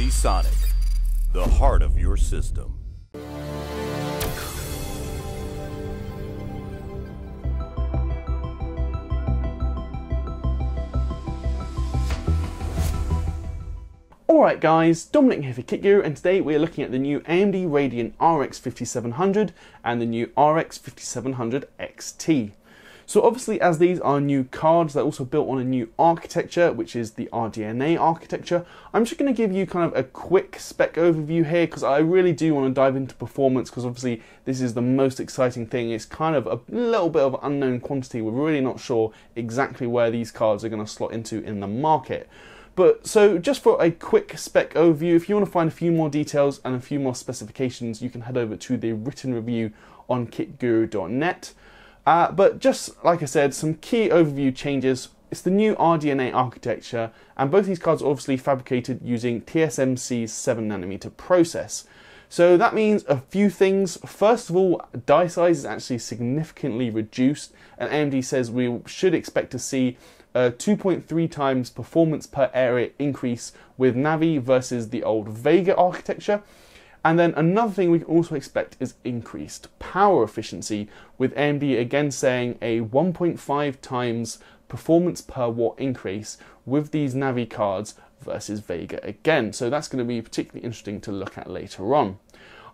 Seasonic, the heart of your system. Alright guys, Dominic here for KitGuru and today we're looking at the new AMD Radeon RX 5700 and the new RX 5700 XT. So obviously as these are new cards, they're also built on a new architecture, which is the RDNA architecture. I'm just going to give you kind of a quick spec overview here because I really do want to dive into performance because obviously this is the most exciting thing. It's kind of a little bit of unknown quantity. We're really not sure exactly where these cards are going to slot into in the market. But so just for a quick spec overview, if you want to find a few more details and a few more specifications, you can head over to the written review on kitguru.net. Uh, but just like I said, some key overview changes. It's the new RDNA architecture, and both these cards are obviously fabricated using TSMC's 7nm process. So that means a few things. First of all, die size is actually significantly reduced, and AMD says we should expect to see a 2.3 times performance per area increase with Navi versus the old Vega architecture. And then another thing we can also expect is increased power efficiency, with AMD again saying a 1.5 times performance per watt increase with these Navi cards versus Vega again. So that's going to be particularly interesting to look at later on.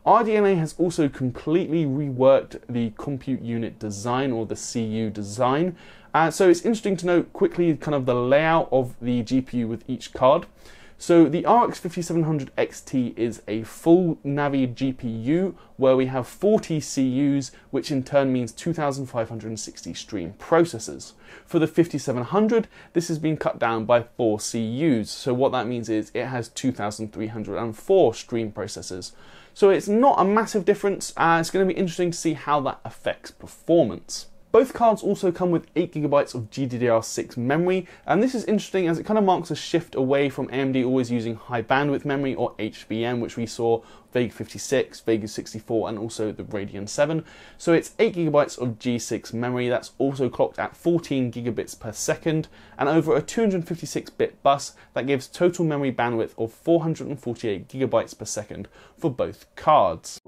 RDNA has also completely reworked the compute unit design or the CU design. Uh, so it's interesting to note quickly kind of the layout of the GPU with each card. So the RX 5700 XT is a full Navi GPU where we have 40 CUs, which in turn means 2560 stream processors. For the 5700, this has been cut down by 4 CUs. So what that means is it has 2304 stream processors. So it's not a massive difference. Uh, it's going to be interesting to see how that affects performance. Both cards also come with 8GB of GDDR6 memory, and this is interesting as it kind of marks a shift away from AMD always using high bandwidth memory or HBM, which we saw Vega 56, Vega 64, and also the Radeon 7. So it's 8GB of G6 memory that's also clocked at 14 gigabits per second, and over a 256-bit bus that gives total memory bandwidth of 448 gigabytes per second for both cards.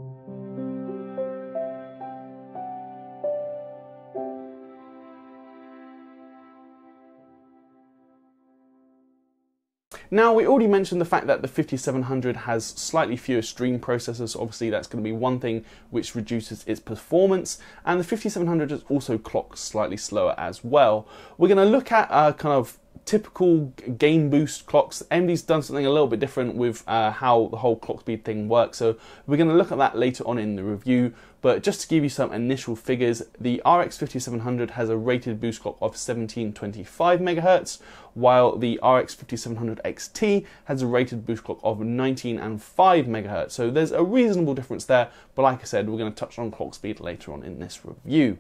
Now, we already mentioned the fact that the 5700 has slightly fewer stream processors. Obviously, that's going to be one thing which reduces its performance. And the 5700 is also clocked slightly slower as well. We're going to look at uh, kind of typical game boost clocks. AMD's done something a little bit different with uh, how the whole clock speed thing works. So we're going to look at that later on in the review. But just to give you some initial figures, the RX 5700 has a rated boost clock of 1725 megahertz, while the RX 5700 XT has a rated boost clock of 19 and 5 megahertz. So there's a reasonable difference there. But like I said, we're going to touch on clock speed later on in this review.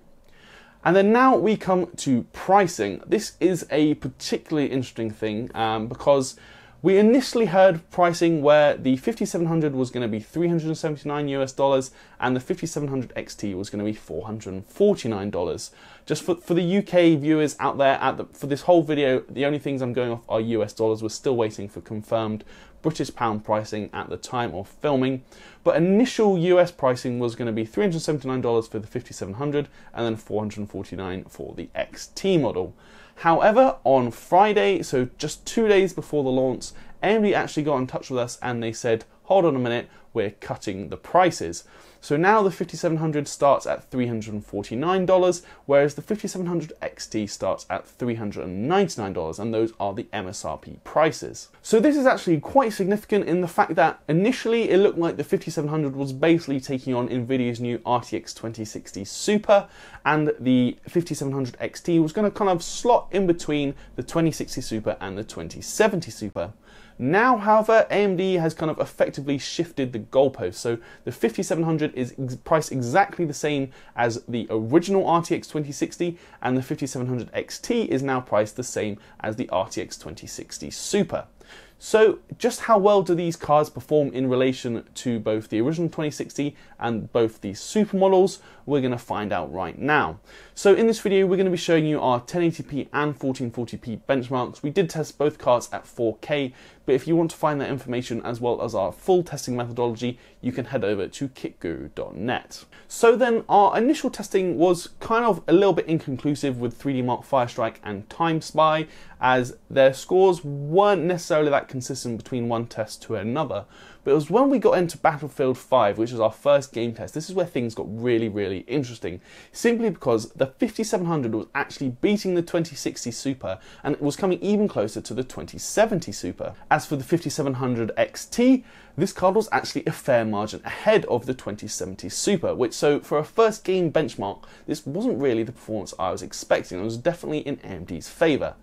And then now we come to pricing. This is a particularly interesting thing um, because we initially heard pricing where the 5700 was going to be 379 US dollars and the 5700 XT was going to be 449 dollars. Just for, for the UK viewers out there, the, for this whole video, the only things I'm going off are US dollars. We're still waiting for confirmed British pound pricing at the time of filming. But initial US pricing was going to be $379 for the 5700 and then 449 for the XT model. However, on Friday, so just two days before the launch, AMD actually got in touch with us and they said, hold on a minute, we're cutting the prices. So now the 5700 starts at $349, whereas the 5700 XT starts at $399, and those are the MSRP prices. So this is actually quite significant in the fact that initially it looked like the 5700 was basically taking on NVIDIA's new RTX 2060 Super, and the 5700 XT was going to kind of slot in between the 2060 Super and the 2070 Super. Now, however, AMD has kind of effectively shifted the goalpost. So the 5700 is ex priced exactly the same as the original RTX 2060, and the 5700 XT is now priced the same as the RTX 2060 Super. So, just how well do these cards perform in relation to both the original 2060 and both the super models? We're going to find out right now. So, in this video, we're going to be showing you our 1080p and 1440p benchmarks. We did test both cards at 4K, but if you want to find that information as well as our full testing methodology, you can head over to kitguru.net. So, then our initial testing was kind of a little bit inconclusive with 3D Mark Firestrike and Time Spy, as their scores weren't necessarily that consistent between one test to another. But it was when we got into Battlefield 5, which was our first game test, this is where things got really, really interesting. Simply because the 5700 was actually beating the 2060 Super and it was coming even closer to the 2070 Super. As for the 5700 XT, this card was actually a fair margin ahead of the 2070 Super, which so for a first game benchmark, this wasn't really the performance I was expecting. It was definitely in AMD's favour.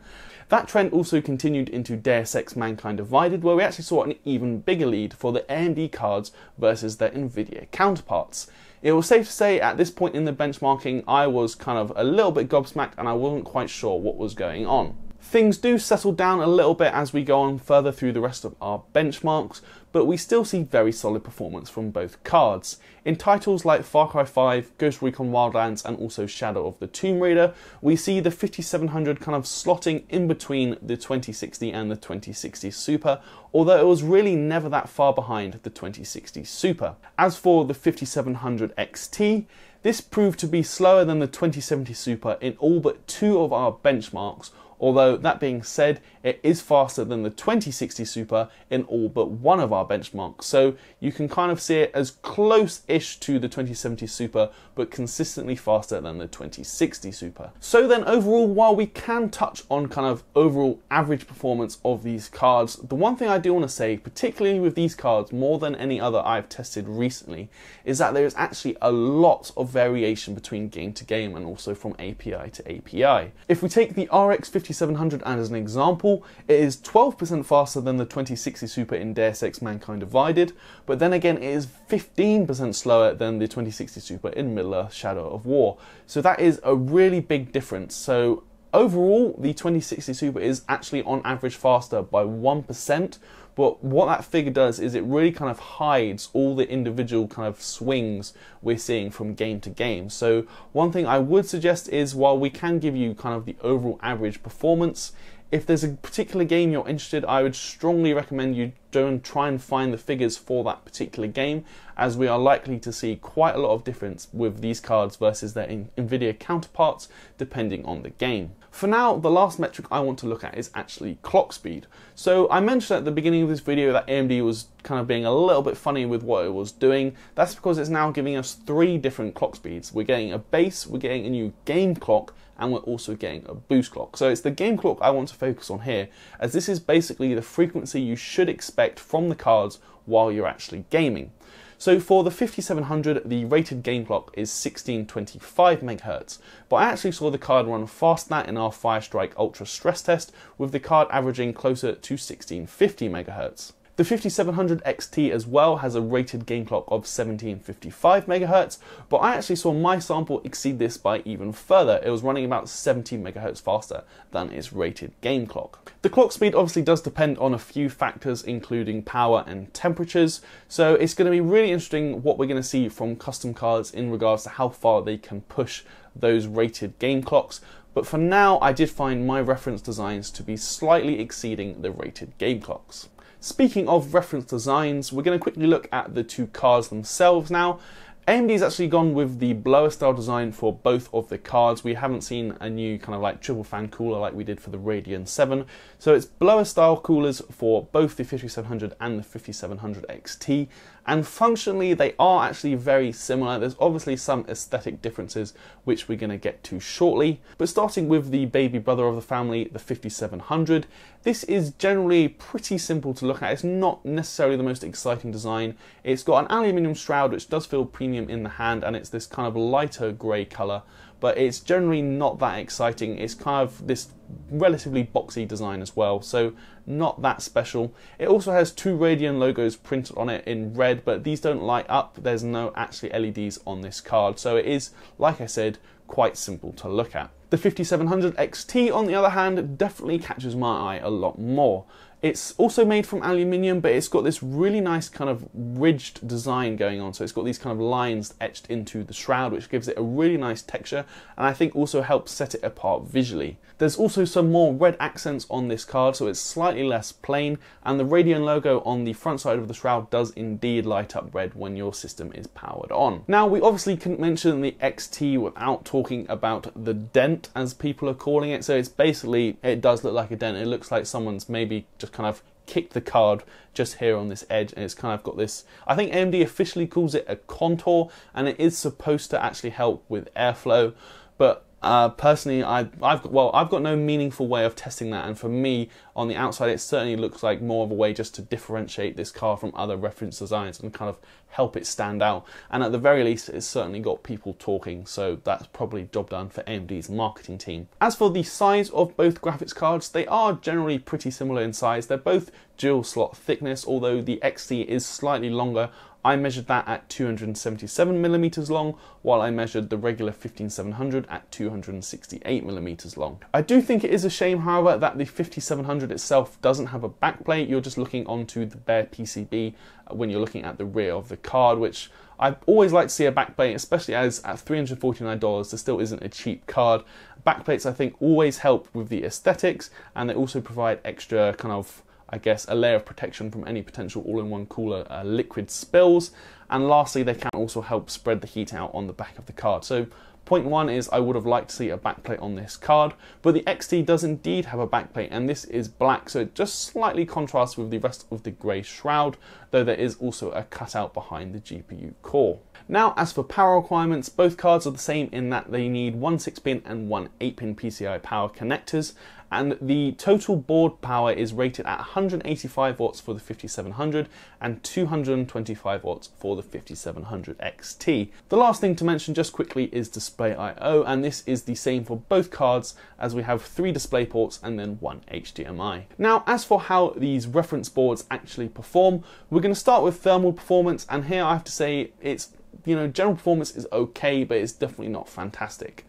That trend also continued into Deus Ex Mankind Divided, where we actually saw an even bigger lead for the AMD cards versus their Nvidia counterparts. It was safe to say at this point in the benchmarking, I was kind of a little bit gobsmacked and I wasn't quite sure what was going on. Things do settle down a little bit as we go on further through the rest of our benchmarks, but we still see very solid performance from both cards. In titles like Far Cry 5, Ghost Recon Wildlands, and also Shadow of the Tomb Raider, we see the 5700 kind of slotting in between the 2060 and the 2060 Super, although it was really never that far behind the 2060 Super. As for the 5700 XT, this proved to be slower than the 2070 Super in all but two of our benchmarks, Although, that being said, it is faster than the 2060 Super in all but one of our benchmarks, so you can kind of see it as close-ish to the 2070 Super, but consistently faster than the 2060 Super. So then overall, while we can touch on kind of overall average performance of these cards, the one thing I do want to say, particularly with these cards more than any other I've tested recently, is that there is actually a lot of variation between game to game and also from API to API. If we take the RX 50 5700 as an example, it is 12% faster than the 2060 Super in Deus Ex Mankind Divided, but then again it is 15% slower than the 2060 Super in Middle Earth Shadow of War. So that is a really big difference. So overall, the 2060 Super is actually on average faster by 1%, but what that figure does is it really kind of hides all the individual kind of swings we're seeing from game to game. So one thing I would suggest is while we can give you kind of the overall average performance, if there's a particular game you're interested, I would strongly recommend you don't try and find the figures for that particular game, as we are likely to see quite a lot of difference with these cards versus their NVIDIA counterparts, depending on the game. For now, the last metric I want to look at is actually clock speed. So I mentioned at the beginning of this video that AMD was kind of being a little bit funny with what it was doing. That's because it's now giving us three different clock speeds. We're getting a base, we're getting a new game clock, and we're also getting a boost clock. So it's the game clock I want to focus on here, as this is basically the frequency you should expect from the cards while you're actually gaming. So for the 5700, the rated game clock is 1625 MHz, but I actually saw the card run faster than that in our Firestrike Ultra stress test, with the card averaging closer to 1650 MHz. The 5700 XT as well has a rated game clock of 1755 MHz, but I actually saw my sample exceed this by even further. It was running about 17 MHz faster than its rated game clock. The clock speed obviously does depend on a few factors, including power and temperatures, so it's going to be really interesting what we're going to see from custom cards in regards to how far they can push those rated game clocks. But for now, I did find my reference designs to be slightly exceeding the rated game clocks. Speaking of reference designs, we're going to quickly look at the two cards themselves now. AMD's actually gone with the blower style design for both of the cards. We haven't seen a new kind of like triple fan cooler like we did for the Radeon 7. So it's blower style coolers for both the 5700 and the 5700 XT. And functionally, they are actually very similar. There's obviously some aesthetic differences, which we're going to get to shortly. But starting with the baby brother of the family, the 5700, this is generally pretty simple to look at. It's not necessarily the most exciting design. It's got an aluminium shroud, which does feel premium in the hand, and it's this kind of lighter grey colour but it's generally not that exciting. It's kind of this relatively boxy design as well, so not that special. It also has two Radeon logos printed on it in red, but these don't light up. There's no actually LEDs on this card, so it is, like I said, quite simple to look at. The 5700 XT, on the other hand, definitely catches my eye a lot more. It's also made from aluminium, but it's got this really nice kind of ridged design going on. So it's got these kind of lines etched into the shroud, which gives it a really nice texture, and I think also helps set it apart visually. There's also some more red accents on this card, so it's slightly less plain, and the Radeon logo on the front side of the shroud does indeed light up red when your system is powered on. Now, we obviously couldn't mention the XT without talking about the dent, as people are calling it. So it's basically, it does look like a dent. It looks like someone's maybe just kind of kicked the card just here on this edge and it's kind of got this I think AMD officially calls it a contour and it is supposed to actually help with airflow but uh, personally, I, have well, I've got no meaningful way of testing that, and for me, on the outside, it certainly looks like more of a way just to differentiate this car from other reference designs and kind of help it stand out. And at the very least, it's certainly got people talking, so that's probably job done for AMD's marketing team. As for the size of both graphics cards, they are generally pretty similar in size. They're both dual slot thickness, although the XT is slightly longer I measured that at 277 millimeters long, while I measured the regular 15700 at 268 millimeters long. I do think it is a shame, however, that the 5700 itself doesn't have a backplate. You're just looking onto the bare PCB when you're looking at the rear of the card, which I always like to see a backplate, especially as at $349 there still isn't a cheap card. Backplates I think always help with the aesthetics and they also provide extra kind of I guess, a layer of protection from any potential all-in-one cooler uh, liquid spills. And lastly, they can also help spread the heat out on the back of the card. So point one is I would have liked to see a backplate on this card, but the XT does indeed have a backplate and this is black, so it just slightly contrasts with the rest of the grey shroud, though there is also a cutout behind the GPU core. Now, as for power requirements, both cards are the same in that they need one 6-pin and one 8-pin PCI power connectors, and the total board power is rated at 185 watts for the 5700 and 225 watts for the 5700 XT. The last thing to mention just quickly is display I/O and this is the same for both cards as we have three display ports and then one HDMI. Now as for how these reference boards actually perform, we're going to start with thermal performance and here I have to say it's you know general performance is okay but it's definitely not fantastic.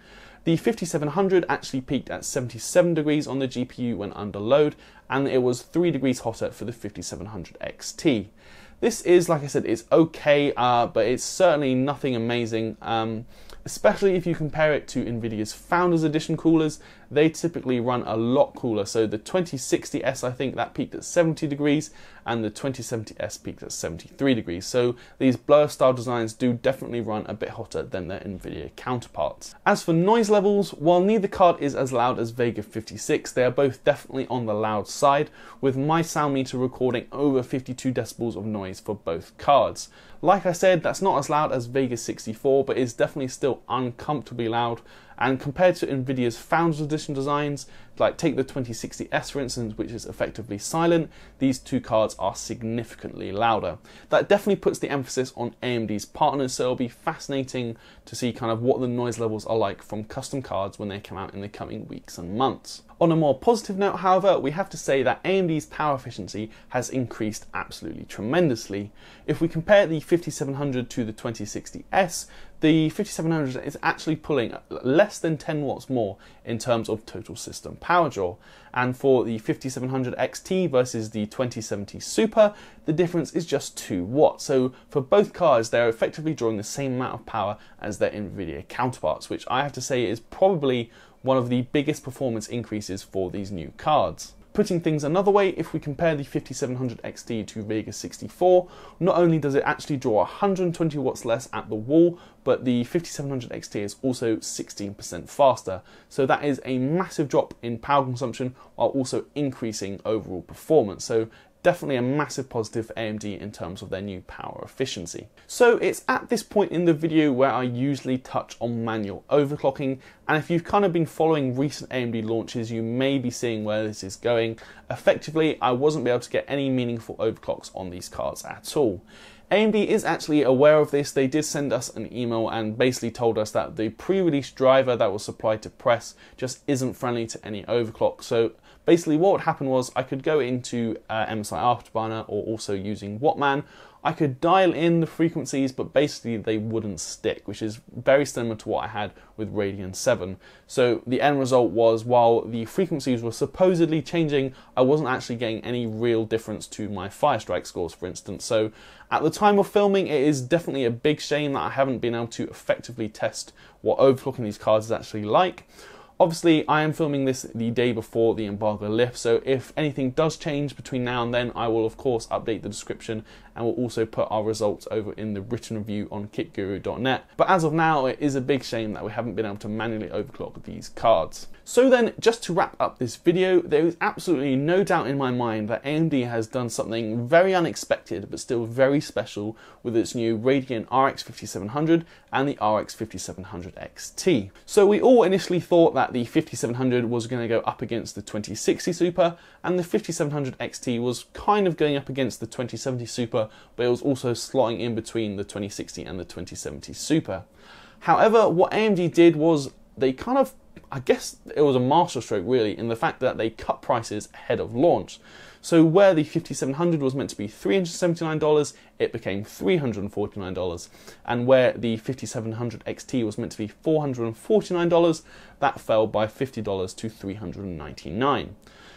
The 5700 actually peaked at 77 degrees on the GPU when under load, and it was 3 degrees hotter for the 5700 XT. This is, like I said, it's okay, uh, but it's certainly nothing amazing. Um, especially if you compare it to NVIDIA's Founders Edition coolers, they typically run a lot cooler. So the 2060S, I think that peaked at 70 degrees, and the 2070S peaked at 73 degrees. So these blower style designs do definitely run a bit hotter than their NVIDIA counterparts. As for noise levels, while neither card is as loud as Vega 56, they are both definitely on the loud side, with my sound meter recording over 52 decibels of noise for both cards. Like I said, that's not as loud as Vega 64, but is definitely still uncomfortably loud. And compared to NVIDIA's Founders Edition designs, like take the 2060S for instance, which is effectively silent, these two cards are significantly louder. That definitely puts the emphasis on AMD's partners, so it'll be fascinating to see kind of what the noise levels are like from custom cards when they come out in the coming weeks and months. On a more positive note, however, we have to say that AMD's power efficiency has increased absolutely tremendously. If we compare the 5700 to the 2060S, the 5700 is actually pulling less than 10 watts more in terms of total system power draw. And for the 5700 XT versus the 2070 Super, the difference is just 2 watts. So for both cars, they're effectively drawing the same amount of power as their NVIDIA counterparts, which I have to say is probably one of the biggest performance increases for these new cards. Putting things another way, if we compare the 5700 XT to Vega 64, not only does it actually draw 120 watts less at the wall, but the 5700 XT is also 16% faster. So that is a massive drop in power consumption while also increasing overall performance. So definitely a massive positive for AMD in terms of their new power efficiency. So it's at this point in the video where I usually touch on manual overclocking and if you've kind of been following recent AMD launches you may be seeing where this is going. Effectively I wasn't able to get any meaningful overclocks on these cards at all. AMD is actually aware of this. They did send us an email and basically told us that the pre-release driver that was supplied to press just isn't friendly to any overclock. So Basically, what would happen was I could go into uh, MSI Afterburner or also using Wattman. I could dial in the frequencies, but basically they wouldn't stick, which is very similar to what I had with Radeon 7. So the end result was while the frequencies were supposedly changing, I wasn't actually getting any real difference to my Firestrike scores, for instance. So at the time of filming, it is definitely a big shame that I haven't been able to effectively test what overclocking these cards is actually like. Obviously, I am filming this the day before the embargo lifts, so if anything does change between now and then, I will of course update the description and we'll also put our results over in the written review on kitguru.net. But as of now, it is a big shame that we haven't been able to manually overclock these cards. So then, just to wrap up this video, there is absolutely no doubt in my mind that AMD has done something very unexpected but still very special with its new Radeon RX 5700 and the RX 5700 XT. So we all initially thought that the 5700 was going to go up against the 2060 Super and the 5700 XT was kind of going up against the 2070 Super, but it was also slotting in between the 2060 and the 2070 Super. However, what AMD did was they kind of I guess it was a masterstroke really in the fact that they cut prices ahead of launch. So where the 5700 was meant to be $379, it became $349. And where the 5700 XT was meant to be $449, that fell by $50 to $399.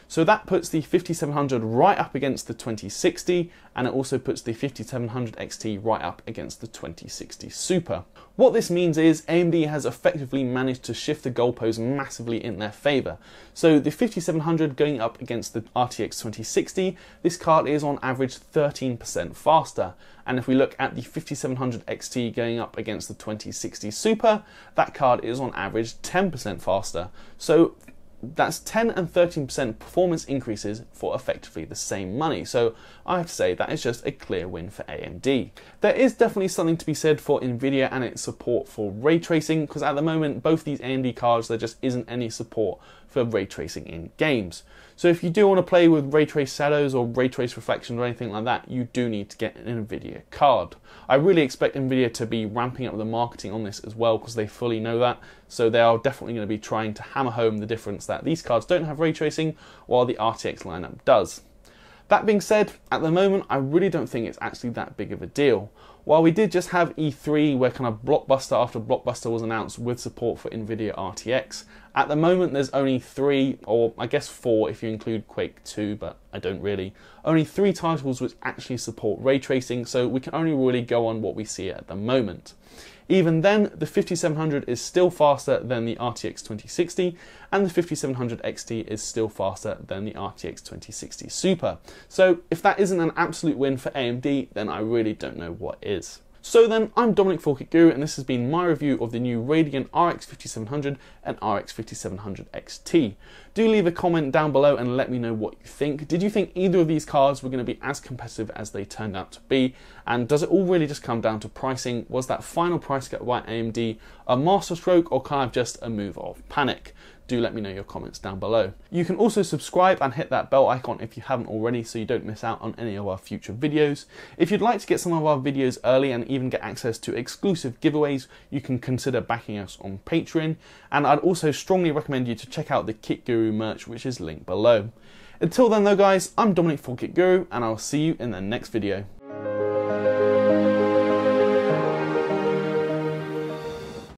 So that puts the 5700 right up against the 2060 and it also puts the 5700 XT right up against the 2060 Super. What this means is AMD has effectively managed to shift the goalposts massively in their favour. So the 5700 going up against the RTX 2060, this card is on average 13% faster. And if we look at the 5700 XT going up against the 2060 Super, that card is on average 10% faster. So that's 10 and 13% performance increases for effectively the same money. So I have to say that is just a clear win for AMD. There is definitely something to be said for Nvidia and its support for ray tracing because at the moment both these AMD cards there just isn't any support for ray tracing in games. So if you do want to play with ray trace shadows or ray trace reflections or anything like that, you do need to get an Nvidia card. I really expect Nvidia to be ramping up the marketing on this as well because they fully know that. So they are definitely going to be trying to hammer home the difference that these cards don't have ray tracing while the RTX lineup does. That being said, at the moment, I really don't think it's actually that big of a deal. While we did just have E3 where kind of blockbuster after blockbuster was announced with support for Nvidia RTX, at the moment there's only three, or I guess four if you include Quake 2, but I don't really, only three titles which actually support ray tracing, so we can only really go on what we see at the moment. Even then, the 5700 is still faster than the RTX 2060, and the 5700 XT is still faster than the RTX 2060 Super. So if that isn't an absolute win for AMD, then I really don't know what is. So then, I'm Dominic for KitGuru, and this has been my review of the new Radeon RX 5700 and RX 5700 XT. Do leave a comment down below and let me know what you think. Did you think either of these cards were going to be as competitive as they turned out to be? And does it all really just come down to pricing? Was that final price cut by AMD a masterstroke or kind of just a move of panic? Do let me know your comments down below. You can also subscribe and hit that bell icon if you haven't already so you don't miss out on any of our future videos. If you'd like to get some of our videos early and even get access to exclusive giveaways, you can consider backing us on Patreon. And I'd also strongly recommend you to check out the KitGuru merch, which is linked below. Until then though guys, I'm Dominic from KitGuru and I'll see you in the next video.